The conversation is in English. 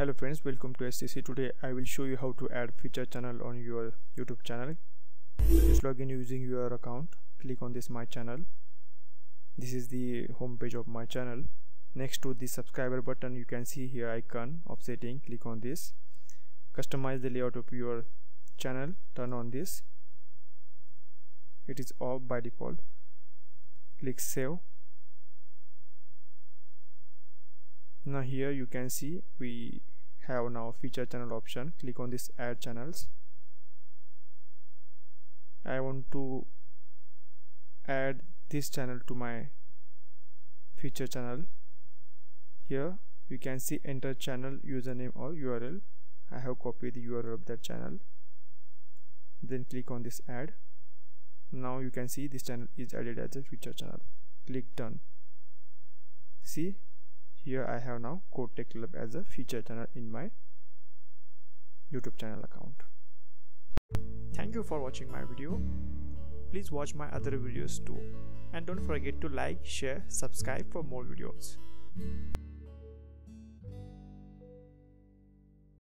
hello friends welcome to STC today I will show you how to add feature channel on your YouTube channel. Just log in using your account. Click on this my channel. This is the home page of my channel. Next to the subscriber button you can see here icon of setting. Click on this. Customize the layout of your channel. Turn on this. It is off by default. Click save. Now here you can see we have now feature channel option. Click on this add channels. I want to add this channel to my feature channel. Here you can see enter channel username or URL I have copied the URL of that channel. Then click on this add. Now you can see this channel is added as a feature channel. Click done. See here I have now Code Tech Club as a feature channel in my YouTube channel account. Thank you for watching my video. Please watch my other videos too. And don't forget to like, share, subscribe for more videos.